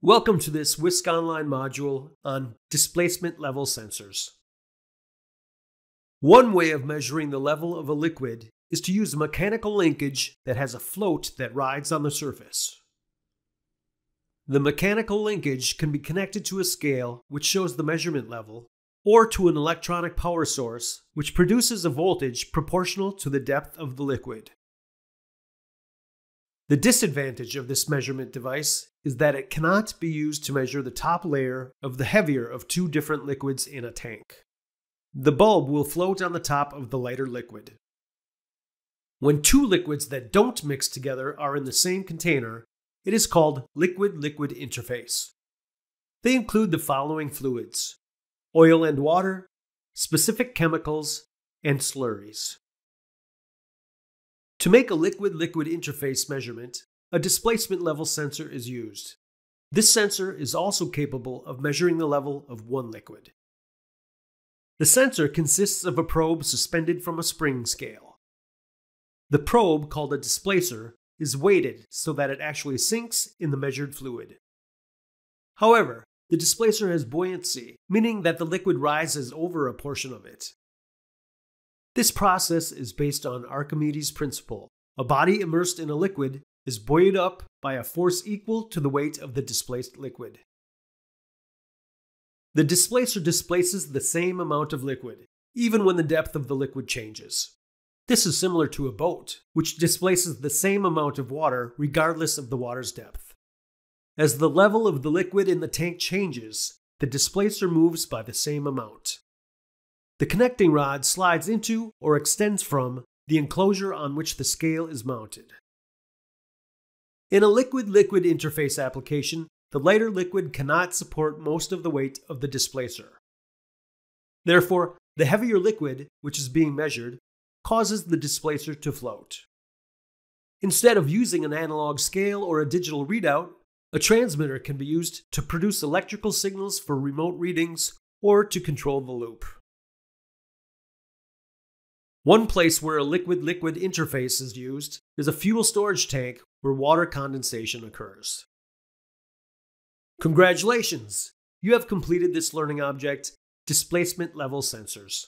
Welcome to this Wisc-Online module on displacement level sensors. One way of measuring the level of a liquid is to use a mechanical linkage that has a float that rides on the surface. The mechanical linkage can be connected to a scale which shows the measurement level, or to an electronic power source which produces a voltage proportional to the depth of the liquid. The disadvantage of this measurement device is that it cannot be used to measure the top layer of the heavier of two different liquids in a tank. The bulb will float on the top of the lighter liquid. When two liquids that don't mix together are in the same container, it is called liquid-liquid interface. They include the following fluids oil and water, specific chemicals, and slurries. To make a liquid-liquid interface measurement, a displacement level sensor is used. This sensor is also capable of measuring the level of one liquid. The sensor consists of a probe suspended from a spring scale. The probe, called a displacer, is weighted so that it actually sinks in the measured fluid. However, the displacer has buoyancy, meaning that the liquid rises over a portion of it. This process is based on Archimedes' principle. A body immersed in a liquid is buoyed up by a force equal to the weight of the displaced liquid. The displacer displaces the same amount of liquid, even when the depth of the liquid changes. This is similar to a boat, which displaces the same amount of water regardless of the water's depth. As the level of the liquid in the tank changes, the displacer moves by the same amount. The connecting rod slides into or extends from the enclosure on which the scale is mounted. In a liquid-liquid interface application, the lighter liquid cannot support most of the weight of the displacer. Therefore, the heavier liquid, which is being measured, causes the displacer to float. Instead of using an analog scale or a digital readout, a transmitter can be used to produce electrical signals for remote readings or to control the loop. One place where a liquid liquid interface is used is a fuel storage tank where water condensation occurs. Congratulations! You have completed this learning object, Displacement Level Sensors.